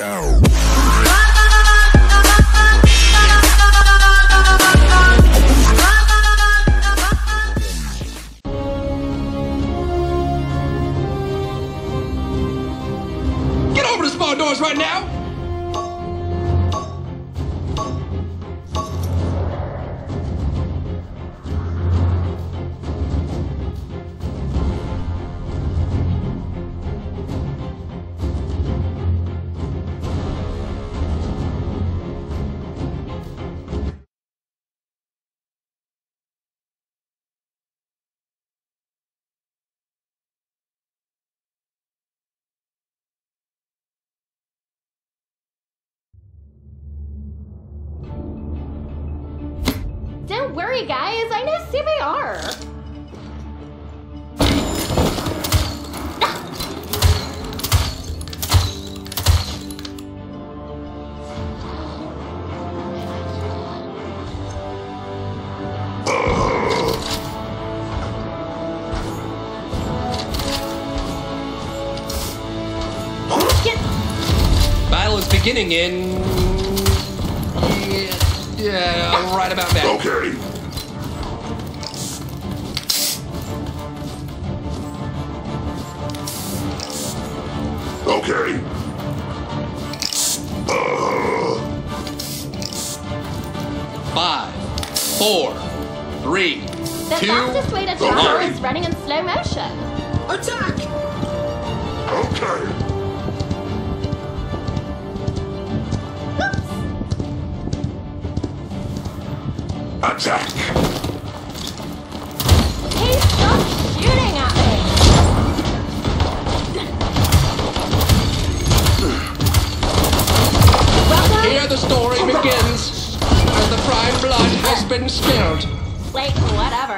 down. Don't worry, guys. I know CPR. Get Battle is beginning in. Yeah, yeah, right about now. Okay. Okay. Five, four, three, the two. fastest way to travel Okay. is running in slow motion. Attack! Okay. Attack. Blood has been spilled. Like, whatever.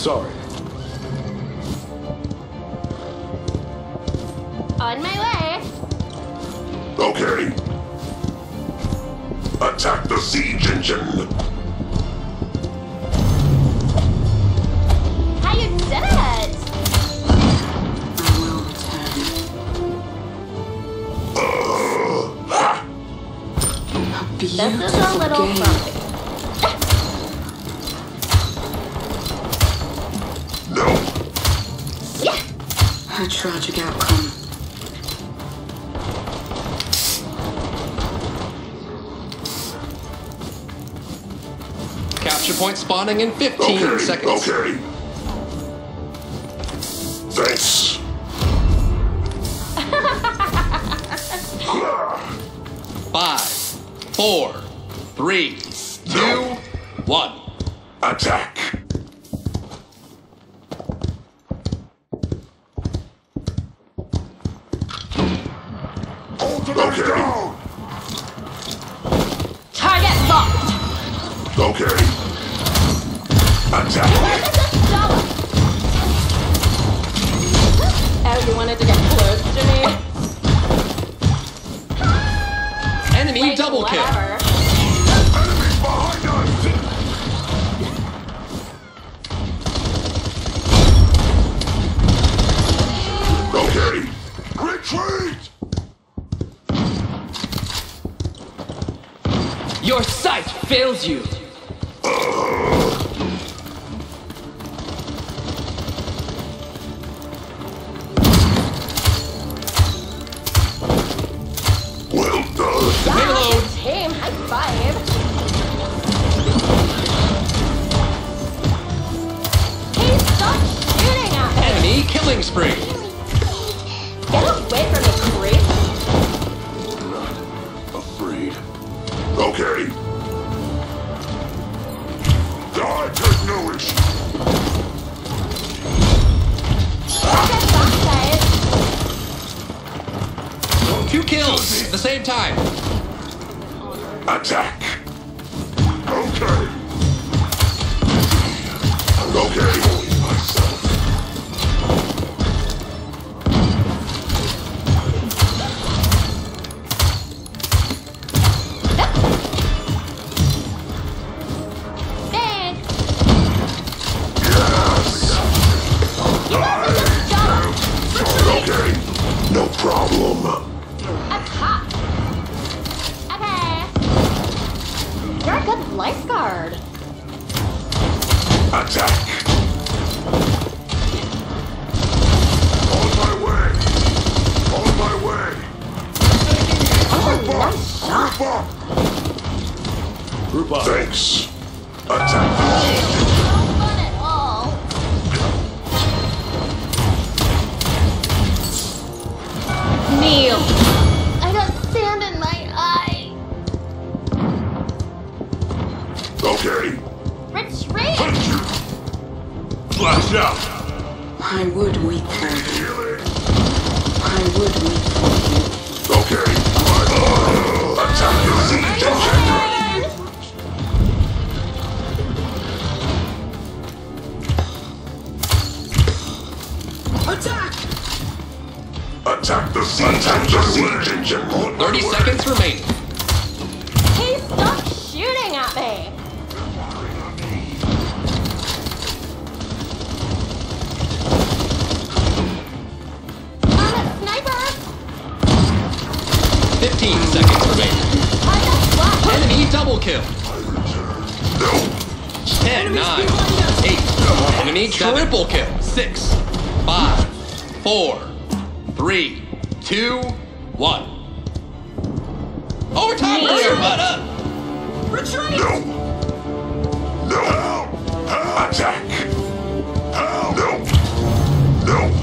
Sorry. On my way. Okay. Attack the siege engine. How you did it? I will return. Ha! A This is a beautiful little A tragic outcome. Capture point spawning in 15 Okay, seconds. okay. Thanks. Five, four, three, two, one. Attack. Okay, Target locked. okay. Attack. Oh, you wanted to get close to me? Enemy Wait, double kill. whatever. Enemies Your sight fails you. Take no issue. Get back, guys. Two kills at the same time. Attack. Okay. Okay. Problem. Attack. Okay. You're a good lifeguard. Attack. On my way. On my way. Oh, nice shot. Group up. Group up. Thanks. Attack. Attack! Attack the siege Attack the siege engine. 30 seconds remaining. Hey, stop shooting at me. I'm a sniper. 15 seconds remaining. I got. Enemy double kill. No. 10, 9, 8. Enemy triple kill. 6, 5, 4, 3, 2, 1. Overtime, hurry your butt. Uh, Retreat! No. No. Attack. Help. No. No. No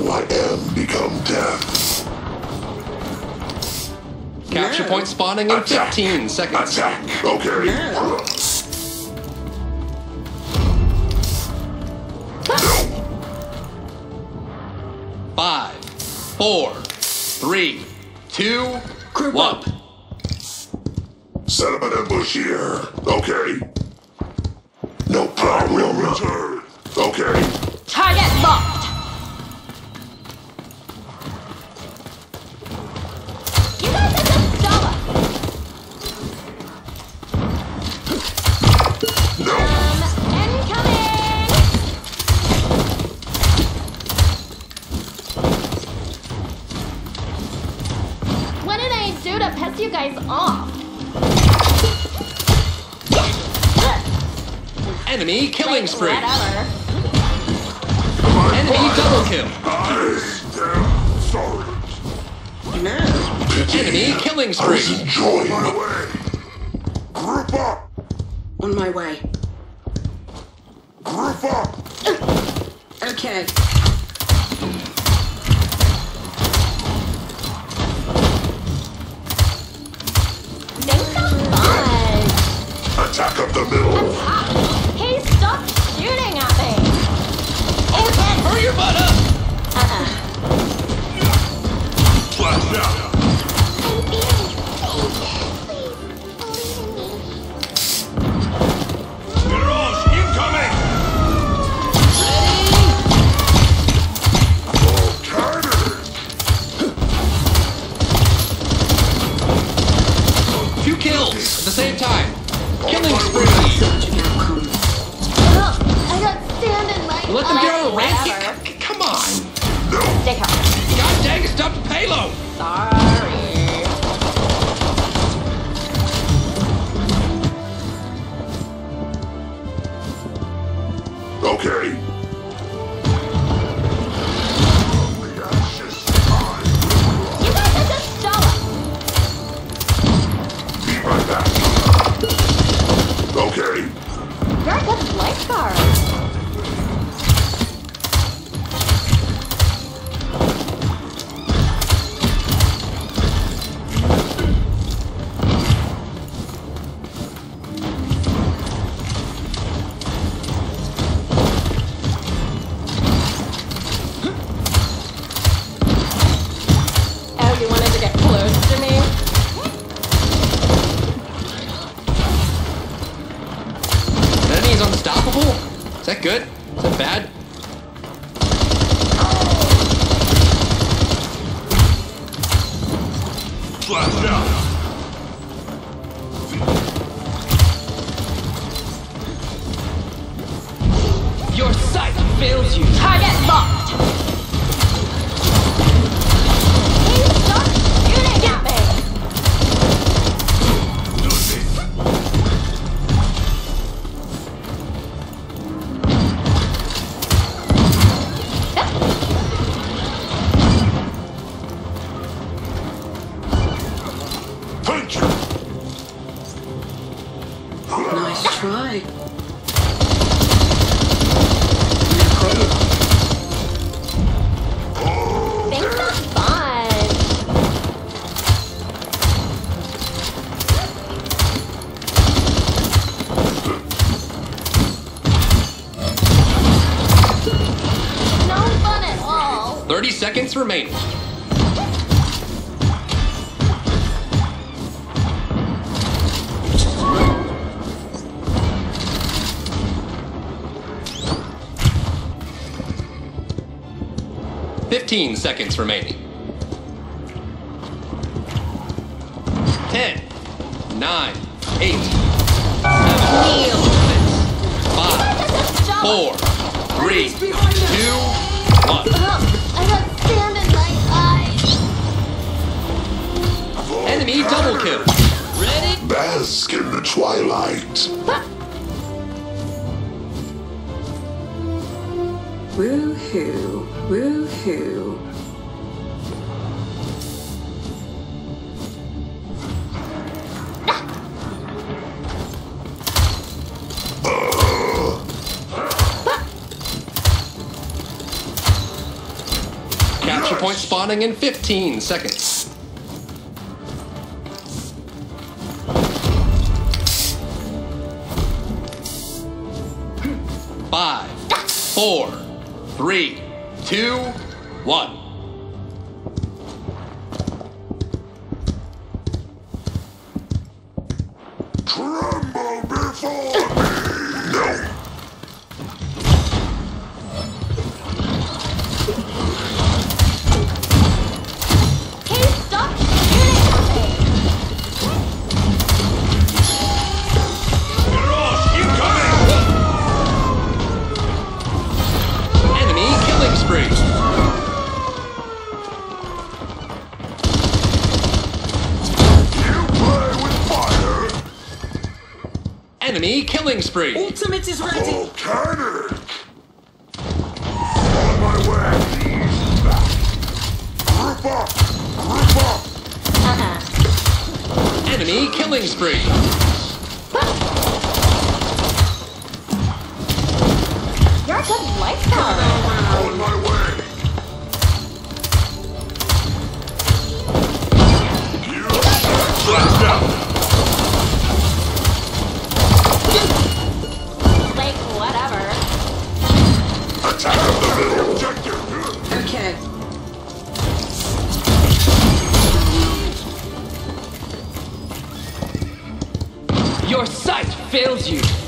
Now I am become death. Capture No. point spawning in Attack. 15 seconds. Attack. Okay. No. No. Five, four, three, two, Group one. up. Set up an ambush here. Okay. No problem. return. Okay. Enemy killing I spree. was enjoying my way. Group up. On my way. Group up. Okay. Think so fun. Attack up the middle. Hey, stop shooting at me. Overtime, hurry your butt up. That good? Is that bad? Flash out. Your sight fails you. Target locked. Hey, stop shooting at me. Remaining. Fifteen seconds remaining. Ten, nine, eight, seven, six, five, four, three, two, one. Eye. Enemy double kill. Ready? Bask in the twilight. Woo-hoo, woo-hoo. Capture point spawning in 15 seconds. Four, three, two, one. Tremble before me. Killing spree. Ultimate is ready. Volcanic! On my way! Group up! Group up! Uh-uh. Enemy killing spree. You're a good life power. On my way! You Let's go! Fails you.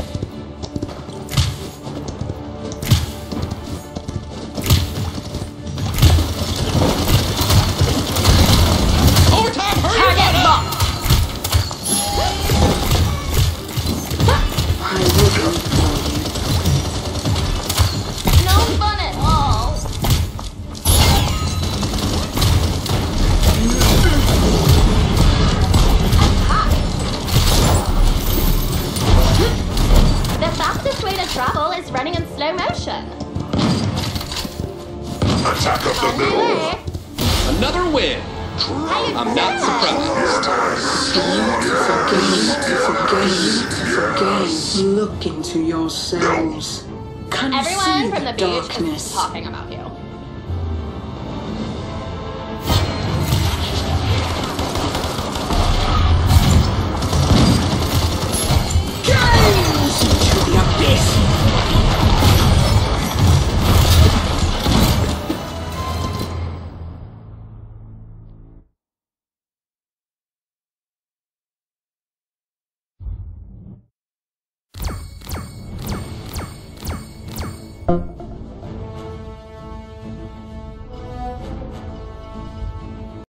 Into yourselves. Conceive Everyone from the beach is darkness. talking about.